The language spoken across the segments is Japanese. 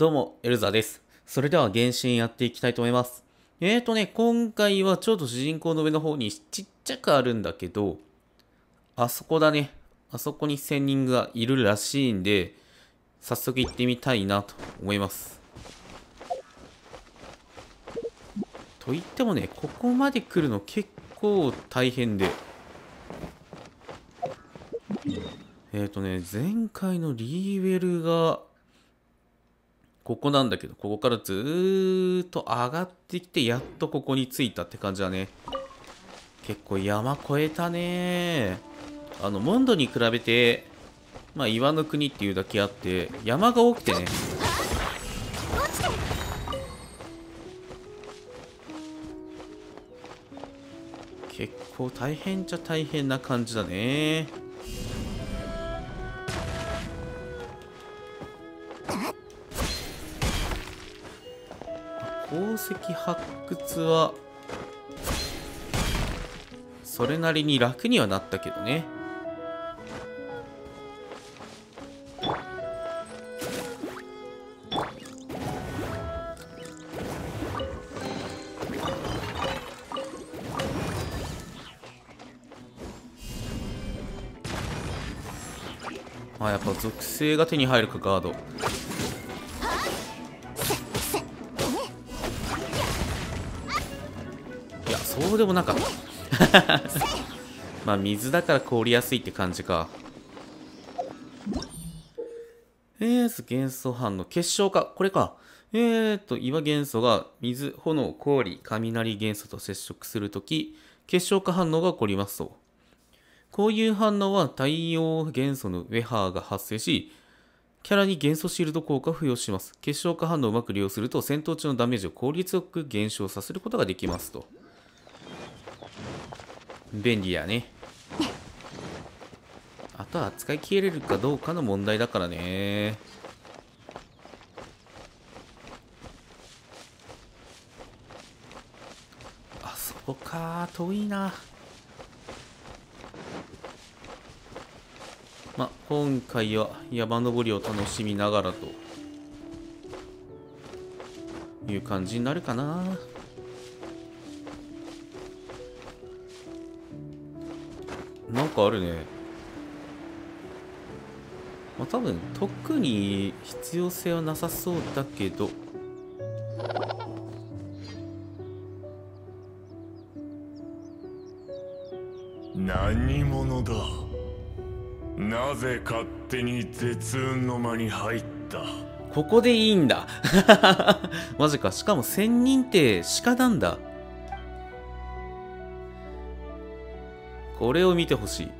どうも、エルザです。それでは原神やっていきたいと思います。えーとね、今回はちょうど主人公の上の方にちっちゃくあるんだけど、あそこだね。あそこに仙人がいるらしいんで、早速行ってみたいなと思います。と言ってもね、ここまで来るの結構大変で。えっ、ー、とね、前回のリーベルが、ここなんだけど、ここからずーっと上がってきて、やっとここに着いたって感じだね。結構山越えたねあの、モンドに比べて、まあ、岩の国っていうだけあって、山が多くてね。結構大変っちゃ大変な感じだね。石発掘はそれなりに楽にはなったけどね。あやっぱ属性が手に入るかガード。そうでもなか。っ たまあ水だから凍りやすいって感じか。えーと元素反応結晶化。これか。えーと岩元素が水炎氷雷元素と接触するとき結晶化反応が起こりますと。こういう反応は太陽元素のウェハーが発生しキャラに元素シールド効果を付与します。結晶化反応をうまく利用すると戦闘中のダメージを効率よく減少させることができますと。便利やね。あとは扱い切れるかどうかの問題だからね。あそこか遠いな。まあ、今回は山登りを楽しみながらという感じになるかななんかあるね。まあ多分特に必要性はなさそうだけど。何者だ？なぜ勝手に絶運の間に入った？ここでいいんだ。マジかしかも仙人って鹿なんだこれを見てほしい。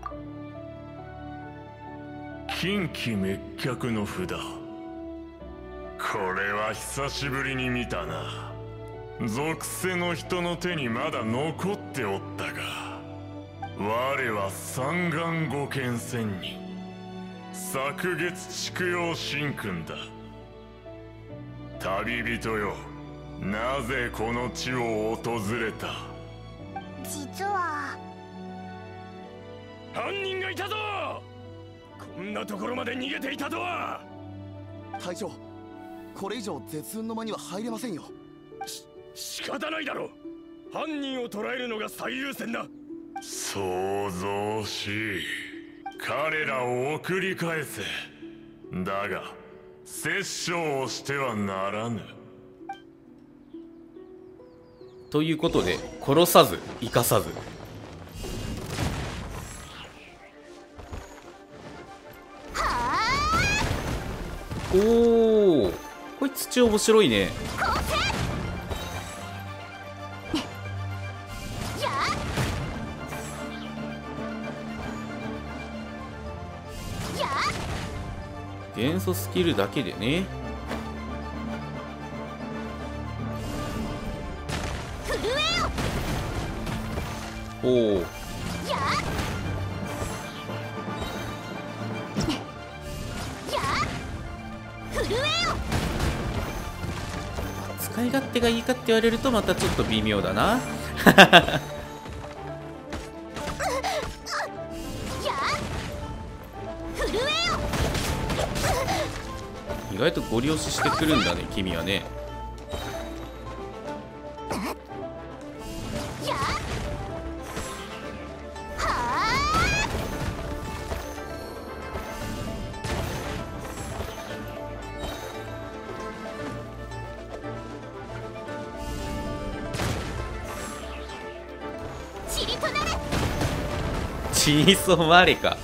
近畿滅却の札。これは久しぶりに見たな。属性の人の手にまだ残っておったが。我は三眼五剣仙人。昨月畜陽神君だ。旅人よ。なぜこの地を訪れた？実は犯人がいたぞ！こんなところまで逃げていたとは！隊長これ以上絶運の間には入れませんよ。仕方ないだろ犯人を捕らえるのが最優先だ！想像しい。彼らを送り返せ。だが殺生をしてはならぬ。ということで殺さず生かさずおおこいつ土面白いね。元素スキルだけでね。おお使い勝手がいいかって言われるとまたちょっと微妙だな。意外とゴリ押ししてくるんだね君はね血に染まれか。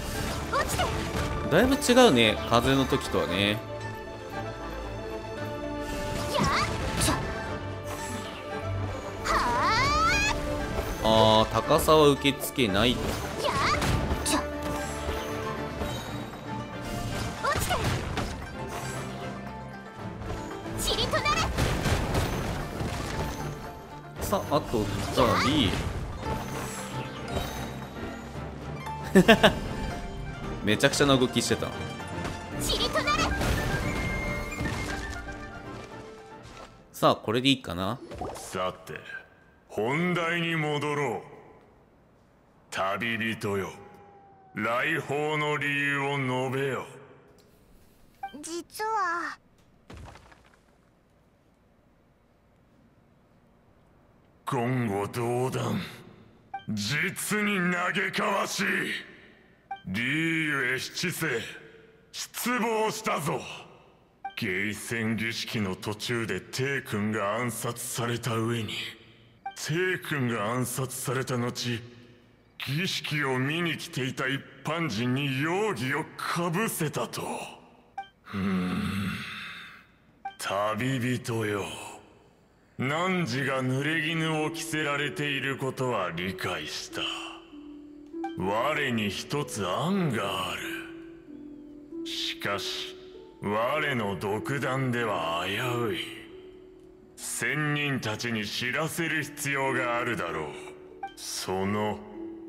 落ちて。だいぶ違うね風の時とはね。あー高さは受け付けない。とあやちゃ落ちて。チリとなれさああ めちゃくちゃな動きしてた。さあこれでいいかな？さて本題に戻ろう。旅人よ。来訪の理由を述べよ。実は。言語道断実に嘆かわしい。リーユへ七世失望したぞ。ゲイ戦儀式の途中でテイ君が暗殺された上にテイ君が暗殺された後儀式を見に来ていた一般人に容疑をかぶせたと。うーん。旅人よ。汝が濡れ衣を着せられていることは理解した。我に一つ案がある。しかし我の独断では危うい。仙人たちに知らせる必要があるだろう。その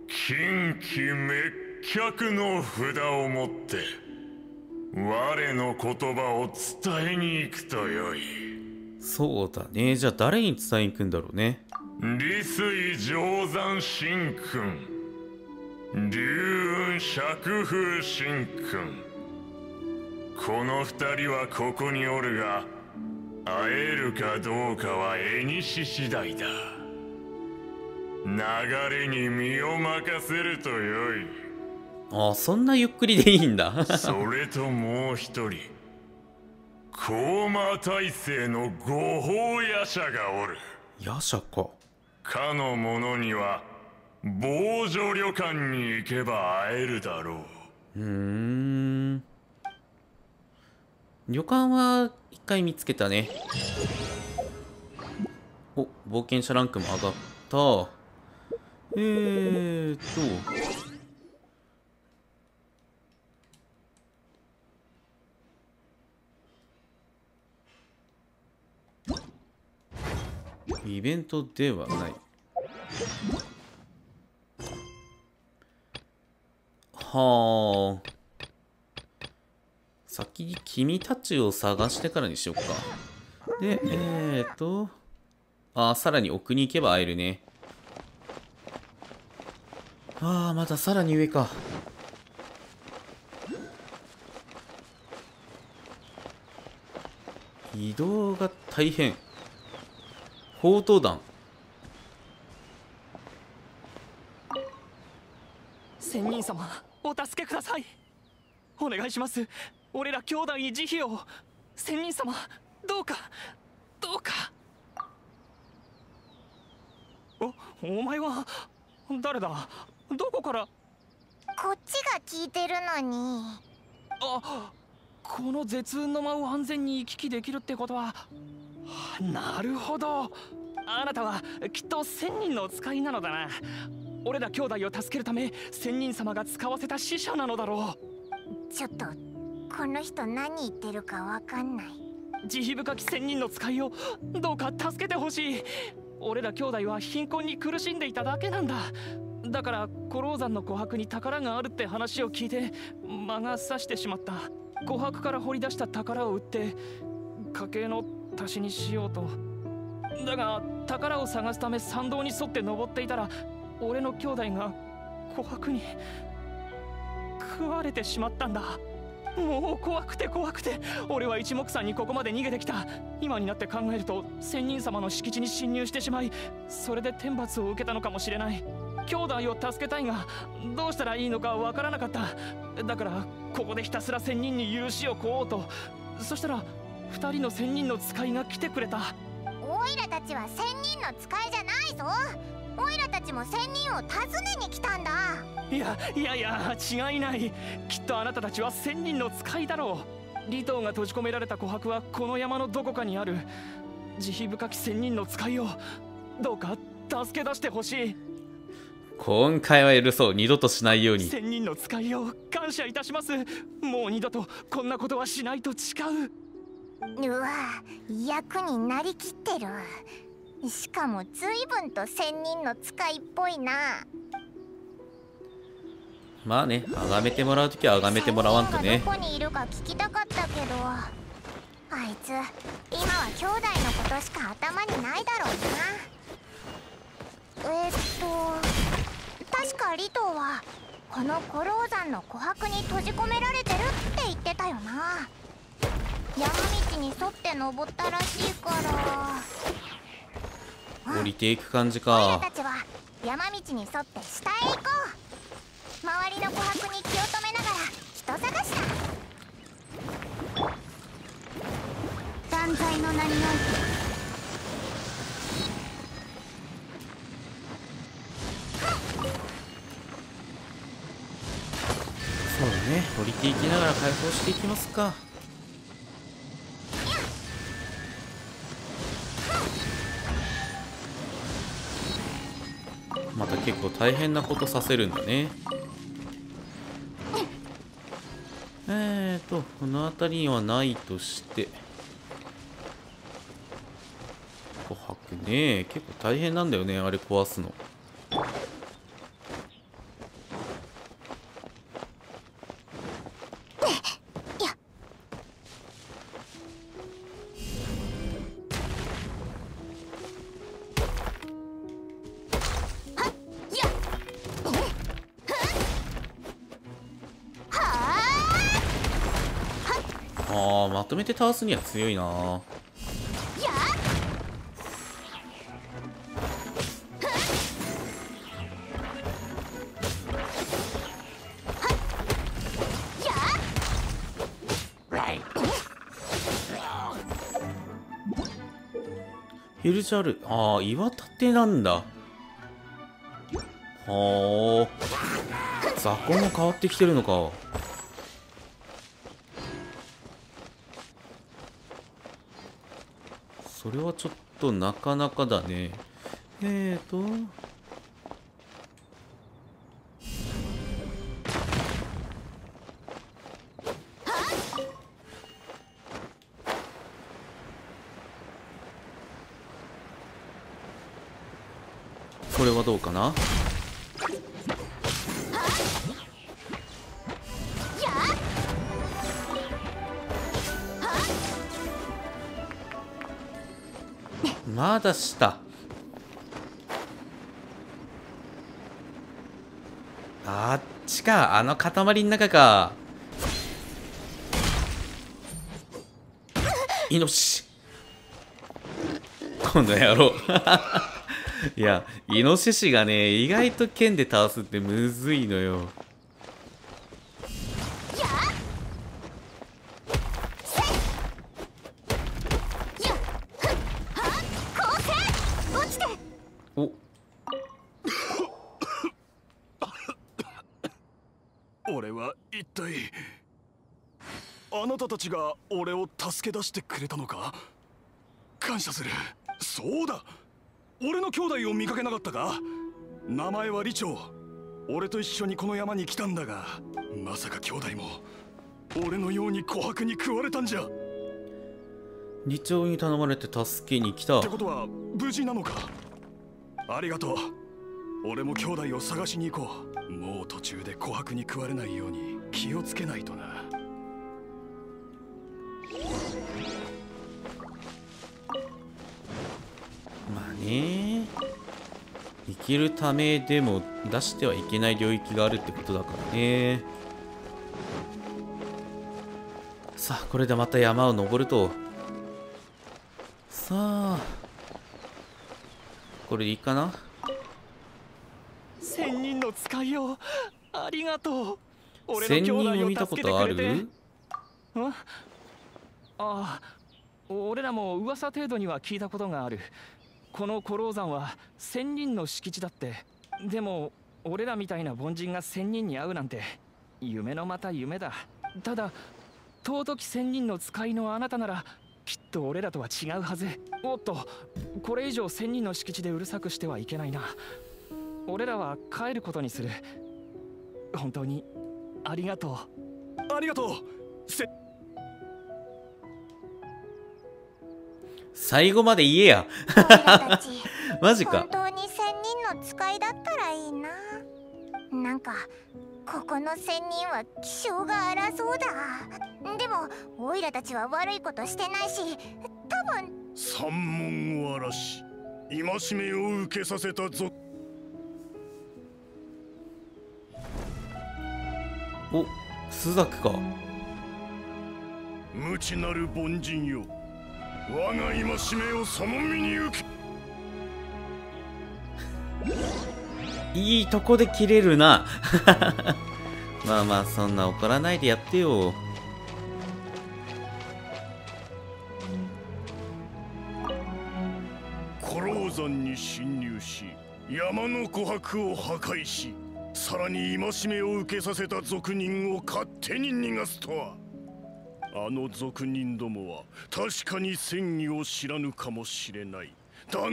近畿滅却の札を持って我の言葉を伝えに行くとよい。そうだね。じゃあ誰に伝えに行くんだろうね。利水定山神君。龍雲釈風神君。この二人はここにおるが会えるかどうかは絵にし次第だ。流れに身を任せるとよい。ああそんなゆっくりでいいんだ。それともう一人高馬大聖の御法夜叉がおる。夜叉か。かの者には防女旅館に行けば会えるだろう。うーん。旅館は一回見つけたね。お冒険者ランクも上がった。えーっとイベントではない。はあ。先に君たちを探してからにしようか。でえーと。あーさらに奥に行けば会えるね。ああまださらに上か。移動が大変。砲塔弾。仙人様お助けください。お願いします。俺ら兄弟に慈悲を。仙人様どうかどうか。おお前は誰だ？どこから？こっちが聞いてるのに。あこの絶雲の間を安全に行き来できるってことはなるほど。あなたはきっと千人の使いなのだな。俺ら兄弟を助けるため仙人様が使わせた使者なのだろちょっとこの人何言ってるかわかんない。う慈悲深き仙人の使いをどうか助けてほしい。俺ら兄弟は貧困に苦しんでいただけなんだ。だから古老山の琥珀に宝があるって話を聞いて間が差してしまった。琥珀から掘り出した宝を売って家計の足しにしようと。だが宝を探すため参道に沿って登っていたら俺の兄弟が琥珀に食われてしまったんだ。もう怖くて怖くて。俺は一目散にここまで逃げてきた。今になって考えると仙人様の敷地に侵入してしまいそれで天罰を受けたのかもしれない。兄弟を助けたいがどうしたらいいのかわからなかった。だからここでひたすら仙人に許しを請おうと。そしたら二人の仙人の使いが来てくれた。オイラたちは仙人の使いじゃないぞ。オイラたちも仙人を訪ねに来たんだ。いやいやいや違いない。きっとあなたたちは仙人の使いだろう。李東が閉じ込められた琥珀はこの山のどこかにある。慈悲深き仙人の使いをどうか助け出してほしい。今回は許そう。二度としないように。仙人の使いを感謝いたします。もう二度とこんなことはしないと誓ううわ役になりきってる。しかも随分と仙人の使いっぽいな。まあね崇めてもらうときは崇めてもらわんとね。どこにいるか聞きたかったけどあいつ今は兄弟のことしか頭にないだろうな。えー、っと確か李東はこの古老山の琥珀に閉じ込められてるって言ってたよな山道に沿って登ったらしいから。降りていく感じか。たちは山道に沿って下へ行こう。周りの琥珀に気を止めながら人探しだ。断罪の名においてそうだね。降りていきながら解放していきますか結構大変なことさせるんだね。えーとこの辺りにはないとして。琥珀ね。結構大変なんだよねあれ壊すの。倒すには強いな。ヒルジャル。ああ岩立なんだ。はあ雑魚も変わってきてるのか。それはちょっとなかなかだね。えーと。これはどうかな？まだ下あっちか。あの塊の中か。イノシシ。今度やろういやイノシシがね意外と剣で倒すってむずいのよ落ちてお俺は一体あなたたちが俺を助け出してくれたのか？感謝する。そうだ。俺の兄弟を見かけなかったか？名前は李長俺と一緒にこの山に来たんだがまさか兄弟も。俺のように琥珀に食われたんじゃ。っ李長に頼まれて助けに来た。てことは無事なのか？ありがとう。俺も兄弟を探しに行こう。もう途中で琥珀に食われないように気をつけないとなね。生きるためでも出してはいけない領域があるってことだからね。さあこれでまた山を登ると。さあこれでいいかな？千人の使いよありがとう。俺千の兄弟を人を見たことある？ああ俺らも噂程度には聞いたことがあるこの古老山は千人の敷地だって。でも俺らみたいな凡人が千人に会うなんて夢のまた夢だ。ただ尊き千人の使いのあなたならきっと俺らとは違うはず。おっとこれ以上千人の敷地でうるさくしてはいけないな。俺らは帰ることにする。本当にありがとう。ありがとう。最後まで言えや。マジか。本当に千人の使いだったらいいな。なんかここの千人は気性が荒そうだ。でもオイラたちは悪いことしてないし多分。三門を荒らし戒めを受けさせたぞ。おスザクか。無知なる凡人よ我が戒めをその身に受けいいとこで切れるな。まあまあそんな怒らないでやってよ。古老山に侵入し山の琥珀を破壊しさらに戒めを受けさせた俗人を勝手に逃がすとはあの俗人どもは確かに戦意を知らぬかもしれない。だが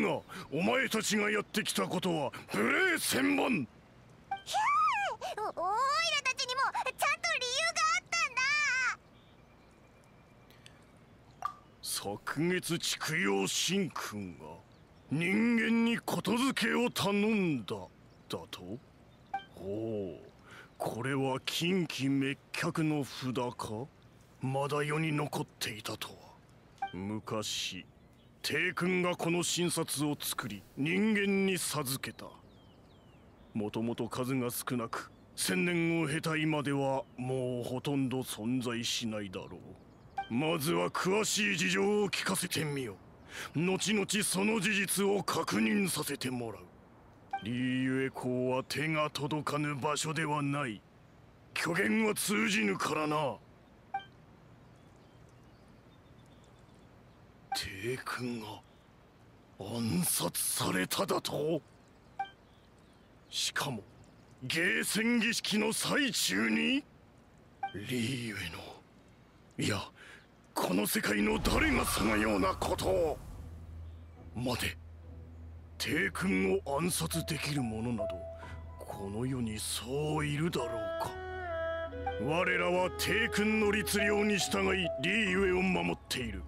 お前たちがやってきたことは無礼千万。おオイラたちにもちゃんと理由があったんだ。昨月畜養神君が人間にことづけを頼んだ。だと？ほう。これは近畿滅却の札か？まだ世に残っていたとは昔帝君がこの診察を作り人間に授けた。もともと数が少なく千年を経た今ではもうほとんど存在しないだろう。まずは詳しい事情を聞かせてみよう。後々その事実を確認させてもらう。リーユエ公は手が届かぬ場所ではない。虚言は通じぬからな。帝君が暗殺されただと？しかもゲーセン儀式の最中に？リーユエのいやこの世界の誰がそのようなことを？待て。帝君を暗殺できる者などこの世にそういるだろうか。我らは帝君の律令に従いリーユエを守っている。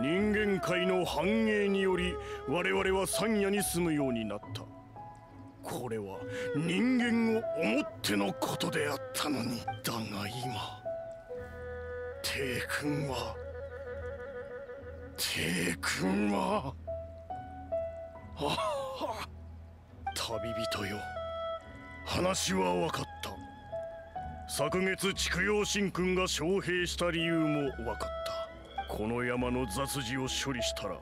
人間界の繁栄により我々は山野に住むようになった。これは人間を思ってのことであったのにだが今帝君は帝君はあ旅人よ。話は分かった。昨月畜養神君が招聘した理由も分かった。この山の雑事を処理したら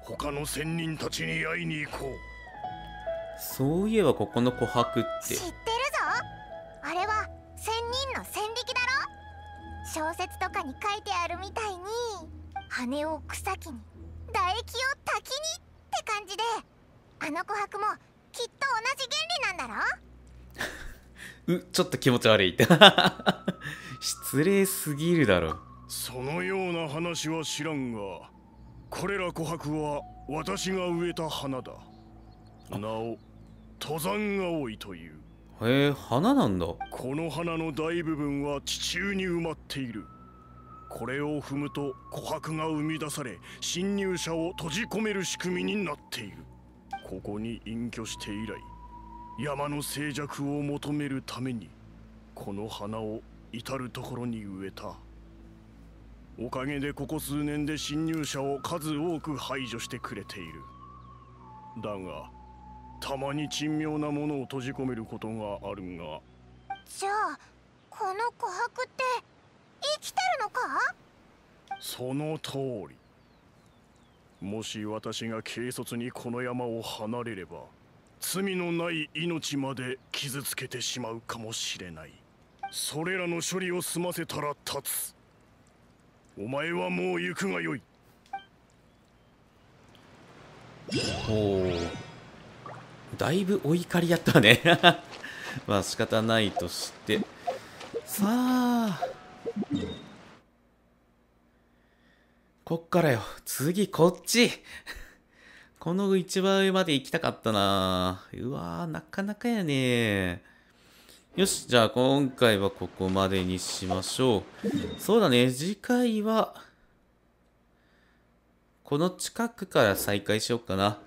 他の仙人たちに会いに行こう。そういえばここの琥珀っ知ってるぞ。あれは千人の戦力だろ。小説とかに書いてあるみたいに羽を草木に唾液を滝にって感じであの琥珀もきっと同じ原理なんだろ。うちょっと気持ち悪い。失礼すぎるだろそのような話は知らんがこれら琥珀は私が植えた花だ。なお登山葵という。へえ花なんだ。この花の大部分は地中に埋まっている。これを踏むと琥珀が生み出され侵入者を閉じ込める仕組みになっている。ここに隠居して以来山の静寂を求めるためにこの花を至る所に植えたおかげでここ数年で侵入者を数多く排除してくれている。だがたまに珍妙なものを閉じ込めることがあるが。じゃあこの琥珀って生きてるのか？その通り。もし私が軽率にこの山を離れれば罪のない命まで傷つけてしまうかもしれない。それらの処理を済ませたら立つ。お前はもう行くがよい。おおだいぶお怒りやったね。まあ仕方ないとして。さあ。こっからよ。次こっち。この一番上まで行きたかったな。うわなかなかやね。よしじゃあ今回はここまでにしましょうそうだね次回はこの近くから再開しようかな。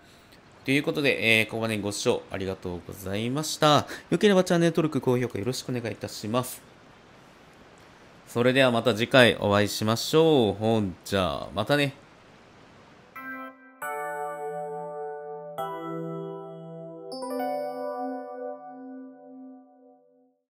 ということで、えーここまでご視聴ありがとうございました。よければチャンネル登録、高評価よろしくお願いいたします。それではまた次回お会いしましょう。ほんじゃあ、またね。